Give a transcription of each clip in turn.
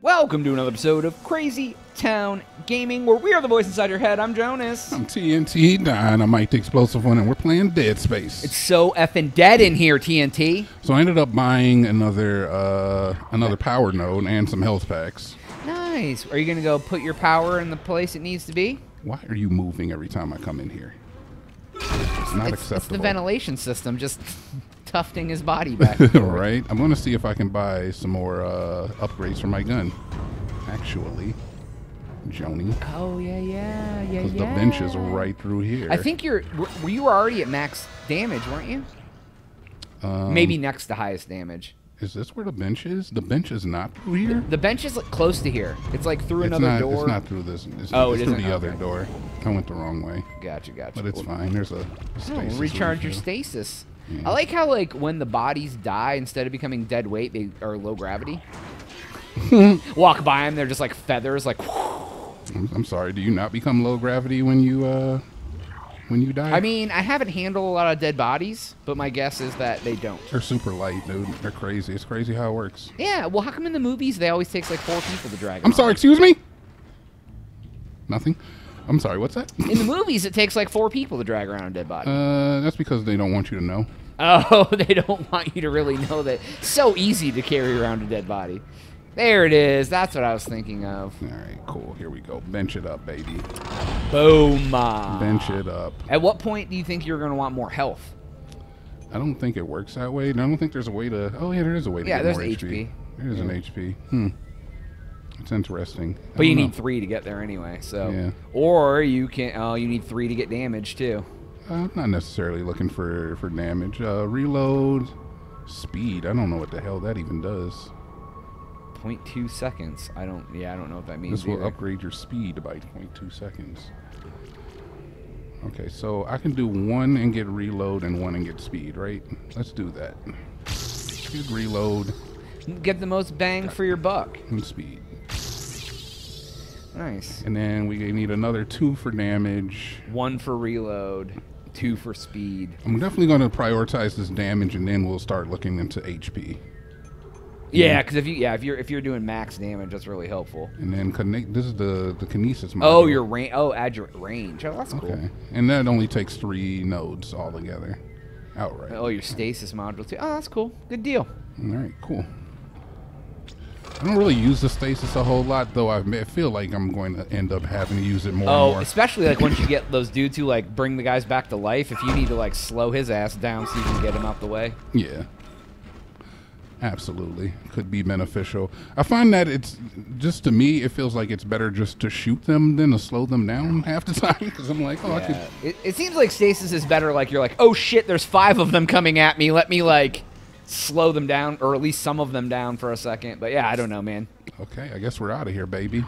Welcome to another episode of Crazy Town Gaming, where we are the voice inside your head. I'm Jonaas. I'm TNT Dinomight the Explosive One, and we're playing Dead Space. It's so effing dead in here, TNT. so I ended up buying another uh, another power node and some health packs. Nice. Are you gonna go put your power in the place it needs to be? Why are you moving every time I come in here? It's not It's, it's the ventilation system just tufting his body back. right? I'm gonna see if I can buy some more uh, upgrades for my gun. Actually, Joni, oh yeah, yeah, yeah, because yeah. the bench is right through here. I think you're. were- Were you already at max damage, weren't you? Um, Maybe next to highest damage. Is this where the bench is? The bench is not through here. The bench is like close to here. It's like through It's another not. door. It's not through this. It's, Oh, it it's through isn't? the other door. I went the wrong way, Gotcha, gotcha. but it's Well, fine. There's a Oh, stasis recharge your stasis. Yeah. I like how like when the bodies die, instead of becoming dead weight, they are low gravity. Walk by them, they're just like feathers, like. I'm, I'm sorry. Do you not become low gravity when you uh when you die? I mean, I haven't handled a lot of dead bodies, but my guess is that they don't. they're super light, dude. They're crazy. It's crazy how it works. Yeah, well, how come in the movies they always takes like four people to drag? I'm them? sorry. Excuse me. Nothing. I'm sorry. What's that? In the movies, it takes like four people to drag around a dead body. Uh, that's because they don't want you to know. Oh, they don't want you to really know that. So easy to carry around a dead body. There it is. That's what I was thinking of. All right, cool. Here we go. Bench it up, baby. Boom. Bench it up. At what point do you think you're going to want more health? I don't think it works that way. I don't think there's a way to. Oh yeah, there is a way to Yeah, get there's more HP. There is an HP. Hmm. It's interesting. I But you need three to get there anyway. So, Yeah. or you can. Oh, you need three to get damage too. I'm not necessarily looking for for damage. Uh, reload, speed. I don't know what the hell that even does. 0.2 seconds. I don't. Yeah, I don't know what that means. This will either. upgrade your speed by 0.2 seconds. Okay, so I can do one and get reload and one and get speed, right? Let's do that. Get reload Get the most bang for your buck. and speed. Nice. And then we need another two for damage. One for reload, two for speed. I'm definitely going to prioritize this damage and then we'll start looking into HP. Yeah, because if you yeah if you're if you're doing max damage, that's really helpful. And then connect. This is the the kinesis. Oh, module. your range. Oh, add your range. Oh, that's cool. Okay, and that only takes three nodes altogether, outright. Oh, your stasis module too. Oh, that's cool. Good deal. All right, cool. I don't really use the stasis a whole lot, though. I feel like I'm going to end up having to use it more Oh, and more. especially like once you get those dudes who like bring the guys back to life. If you need to like slow his ass down so you can get him out the way. Yeah, absolutely, could be beneficial. I find that it's just to me, it feels like it's better just to shoot them than to slow them down half the time. Because I'm like, oh, I could. It, it seems like stasis is better. Like you're like, oh shit, there's five of them coming at me. Let me like slow them down, or at least some of them down for a second. But yeah, I don't know, man. Okay, I guess we're out of here, baby.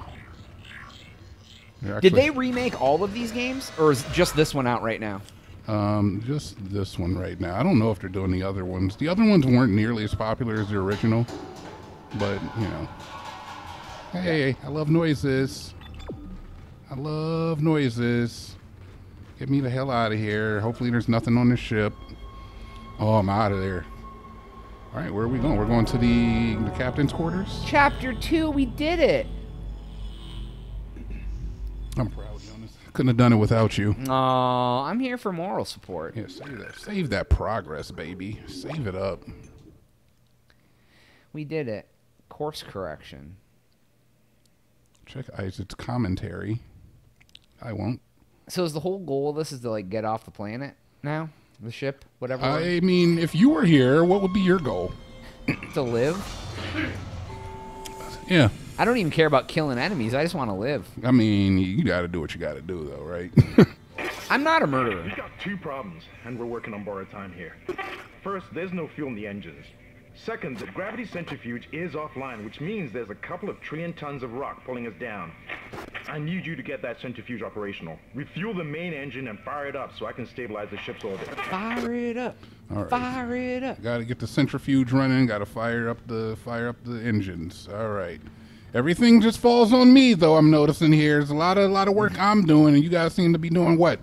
They're Did they remake all of these games, or is just this one out right now? Um, just this one right now. I don't know if they're doing the other ones. The other ones weren't nearly as popular as the original, but you know. Hey, I love noises. I love noises. Get me the hell out of here. Hopefully, there's nothing on the ship. Oh, I'm out of there. All right, where are we going? We're going to the the captain's quarters. Chapter two, we did it. I'm proud, Jonaas. Couldn't have done it without you. Oh, I'm here for moral support. Yeah, save that. Save that progress, baby. Save it up. We did it. Course correction. Check Isaac's commentary. I won't. So is the whole goal of this is to like get off the planet now? The ship, whatever. I mean, if you were here, what would be your goal? to live. Yeah. I don't even care about killing enemies. I just want to live. I mean, you got to do what you got to do, though, right? I'm not a murderer. We've got two problems, and we're working on borrowed time here. First, there's no fuel in the engines. Second, the gravity centrifuge is offline, which means there's a couple of trillion tons of rock pulling us down. I need you to get that centrifuge operational. Refuel the main engine and fire it up so I can stabilize the ship's orbit. Fire it up. All right. Fire it up. got to get the centrifuge running. Got to fire up the fire up the engines. All right. Everything just falls on me, though. I'm noticing here. There's a lot of a lot of work I'm doing, and you guys seem to be doing what?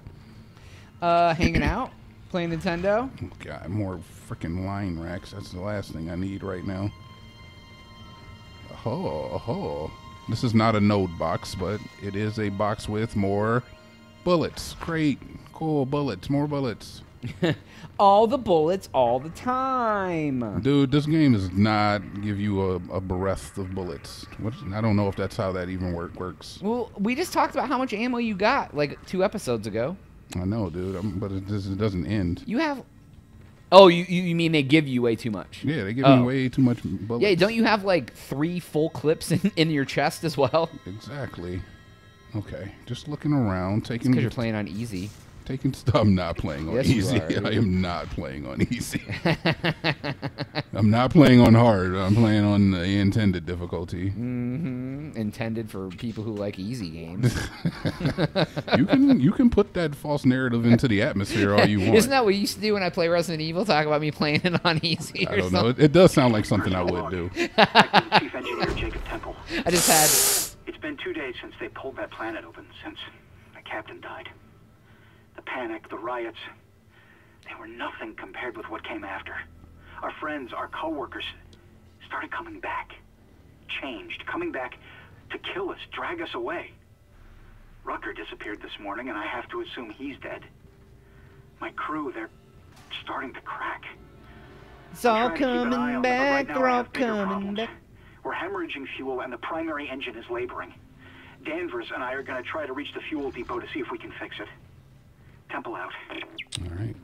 Uh, hanging out. Playing Nintendo? God, more freaking line racks. That's the last thing I need right now. Oh, oh. This is not a node box, but it is a box with more bullets. Great. Cool. Bullets. More bullets. All the bullets, all the time. Dude, this game does not give you a, a breath of bullets. What, I don't know if that's how that even work works. Well, we just talked about how much ammo you got like two episodes ago. I know, dude, um, but it, it doesn't end. You have. Oh, you you you mean they give you way too much? Yeah, they give Oh. me way too much bullets. Yeah, don't you have like three full clips in, in your chest as well? Exactly. Okay, just looking around, taking Because you're playing on easy. Taking stuff. I'm not playing on Yes, you easy. are. I am not playing on easy. I'm not playing on hard. I'm playing on the intended difficulty. hmm Intended for people who like easy games. You can you can put that false narrative into the atmosphere all you want. Isn't that what you used to do when I play Resident Evil? Talk about me playing it on easy I or don't know. It, it does sound like something I would do. Chief Engineer Jacob Temple. I just had. It's been two days since they pulled that planet open, since the captain died. The panic, the riots, they were nothing compared with what came after. Our friends, our coworkers, started coming back. Changed, coming back to kill us, drag us away. Rucker disappeared this morning, and I have to assume he's dead. My crew, they're starting to crack. It's all trying to keep an eye coming on them, but back. right now They're I all coming problems. back. We're hemorrhaging fuel, and the primary engine is laboring. Danvers and I are going to try to reach the fuel depot to see if we can fix it. Temple out. All right.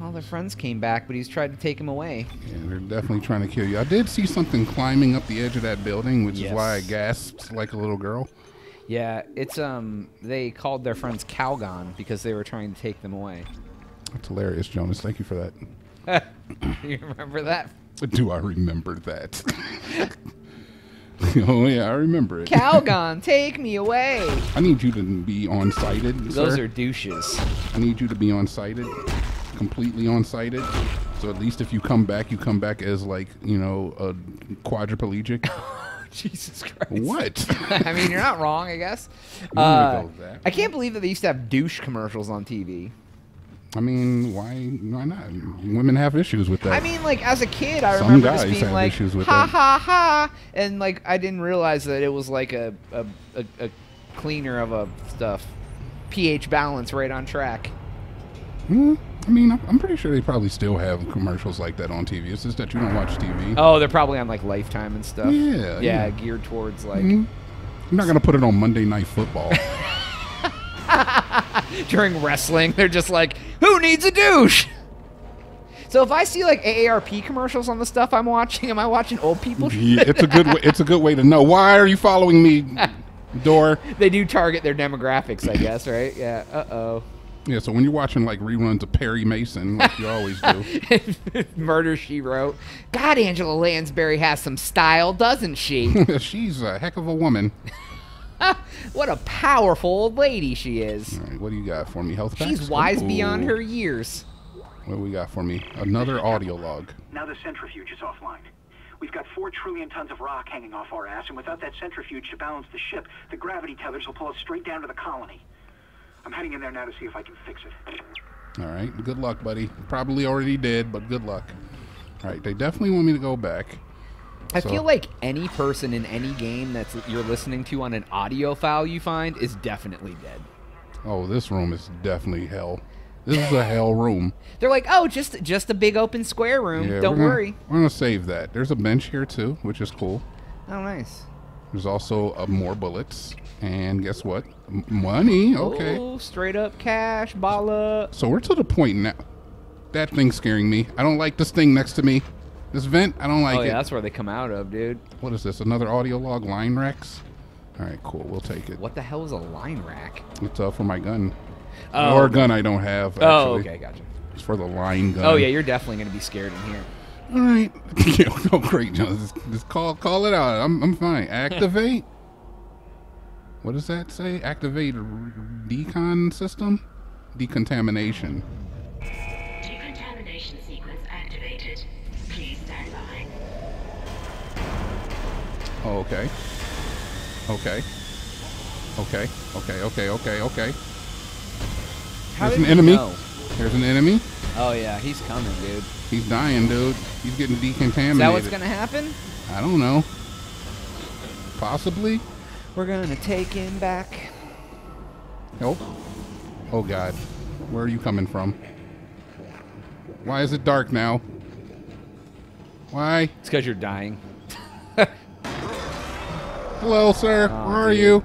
All their friends came back, but he's tried to take him away. Yeah, they're definitely trying to kill you. I did see something climbing up the edge of that building, which is why I gasped like a little girl. Yeah, it's um. They called their friends Calgon because they were trying to take them away. That's hilarious, Jonaas. Thank you for that. you remember that? Do I remember that? oh yeah, I remember it. Calgon, take me away. I need you to be on sighted. Those sir. are douches. I need you to be on sighted, completely on sighted. So at least if you come back, you come back as like you know a quadriplegic. Jesus Christ. what? I mean, you're not wrong, I guess. Uh, go with that. I can't believe that they used to have douche commercials on TV. I mean, why? Why not? Women have issues with that. I mean, like as a kid, I Some remember just being like, issues with "Ha that. ha ha," and like I didn't realize that it was like a a, a, a cleaner of a stuff, pH balance right on track. Hmm? I mean, I'm, pretty sure they probably still have commercials like that on TV. It's just that you don't watch TV. Oh, they're probably on like Lifetime and stuff. Yeah, yeah, yeah. geared towards like Mhm. I'm not gonna put it on Monday Night Football. during wrestling. They're just like, "Who needs a douche?" So if I see like AARP commercials on the stuff I'm watching, am I watching old people? yeah, it's a good. Way, it's a good way to know. Why are you following me, door? they do target their demographics, I guess, right? Yeah. Uh oh. Yeah. So when you're watching like reruns of Perry Mason, like you always do, Murder She Wrote. God, Angela Lansbury has some style, doesn't she? she's a heck of a woman. what a powerful old lady she is. All right, what do you got for me? Health packs? She's wise beyond her years. What do we got for me? Another audio log. Now the centrifuge is offline. We've got four trillion tons of rock hanging off our ass, and without that centrifuge to balance the ship, the gravity tethers will pull us straight down to the colony. I'm heading in there now to see if I can fix it. All right. Good luck, buddy. Probably already did, but good luck. All right. They definitely want me to go back. I So- feel like any person in any game that's you're listening to on an audio file you find is definitely dead. Oh, this room is definitely hell. This is a hell room. They're like, oh, just just a big open square room. Yeah, Don't we're gonna- worry. We're gonna save that. There's a bench here too, which is cool. Oh, nice. There's also uh, more bullets, and guess what? M- money. Okay. Oh, straight up cash, bala. So we're to the point now. That thing's scaring me. I don't like this thing next to me. This vent, I don't like oh it. yeah, that's where they come out of, dude. What is this? Another audio log line rack? All right, cool. We'll take it. What the hell is a line rack? It's uh, for my gun. Oh. Or a gun I don't have. Actually. Oh, okay, gotcha. It's for the line gun. Oh yeah, you're definitely gonna be scared in here. All right. oh, great, John. Just, just call call it out. I'm I'm fine. Activate. what does that say? Activate decon system. Decontamination Oh, okay. Okay. Okay. Okay. Okay. Okay. Okay. How There's an enemy. know? There's an enemy. Oh yeah, he's coming, dude. He's dying, dude. He's getting decontaminated. Is that what's gonna happen? I don't know. Possibly. We're gonna take him back. Nope. Oh God. Where are you coming from? Why is it dark now? Why? It's because you're dying. Hello, sir. Oh, Where are dude. you?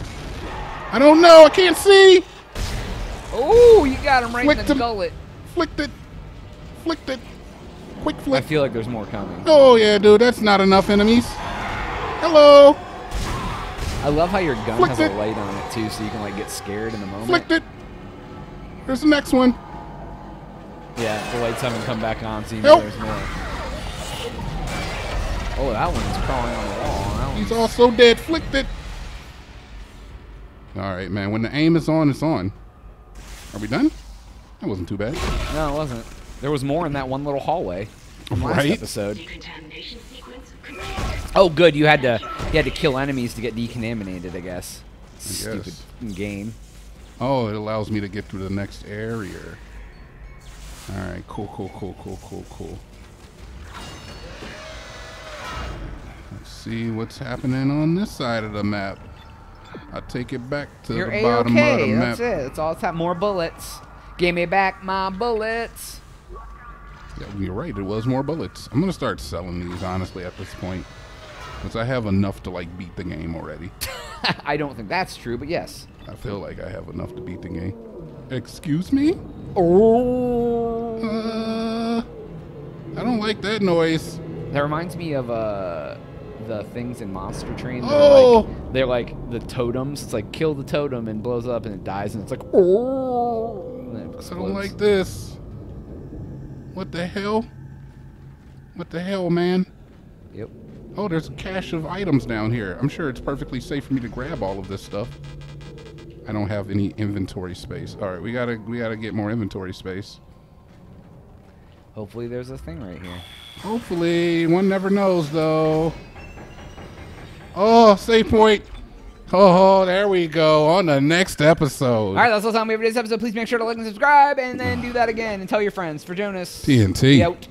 I don't know. I can't see. Oh, you got him right Flicked in the him. gullet. Flicked it. Flicked it. Quick flick. I feel like there's more coming. Oh yeah, dude. That's not enough enemies. Hello. I love how your gun Flicked has a light on it too, so you can like get scared in the moment. Flicked it. There's the next one. Yeah, the lights haven't come back on, so you know there's more. Oh, that one's crawling on the wall. That He's one's... also dead. Flicked it. All right, man. When the aim is on, it's on. Are we done? That wasn't too bad. No, it wasn't. There was more in that one little hallway from last Right? episode. Decontamination sequence complete. Oh, good. You had to you had to kill enemies to get decontaminated. I guess. Stupid guess. game. Oh, it allows me to get to the next area. All right, cool, cool, cool, cool, cool, cool. See what's happening on this side of the map. I'll take it back to You're the bottom of the okay. map. That's it. That's all. It's had more bullets. Give me back my bullets. Yeah, you're right. It was more bullets. I'm gonna start selling these honestly at this point, because I have enough to like beat the game already. I don't think that's true, but yes. I feel like I have enough to beat the game. Excuse me? Oh. Uh, I don't like that noise. That reminds me of uh the things in Monster Train. that are Oh! like, they're like the totems. It's like kill the totem and blows up and it dies and it's like oh. I don't like this. What the hell? What the hell, man? Yep. Oh, there's a cache of items down here. I'm sure it's perfectly safe for me to grab all of this stuff. I don't have any inventory space. All right, we gotta we gotta get more inventory space. Hopefully there's a thing right here. Hopefully, one never knows though. Oh, save point. Oh, there we go. On the next episode. All right, that's all the time we have for today's episode. Please make sure to like and subscribe, and then do that again and tell your friends. For Jonaas, TNT. out.